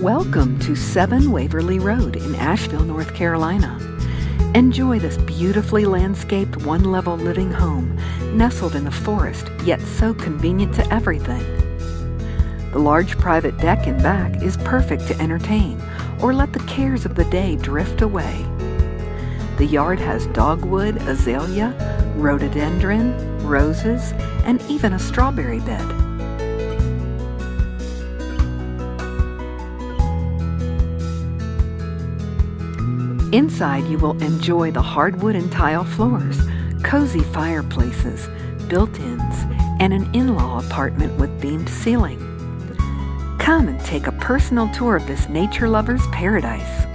Welcome to 7 Waverly Road in Asheville, North Carolina. Enjoy this beautifully landscaped one level living home nestled in the forest, yet so convenient to everything. The large private deck in back is perfect to entertain or let the cares of the day drift away. The yard has dogwood, azalea, rhododendron, roses, and even a strawberry bed. Inside, you will enjoy the hardwood and tile floors, cozy fireplaces, built ins, and an in law apartment with beamed ceiling. Come and take a personal tour of this nature lover's paradise.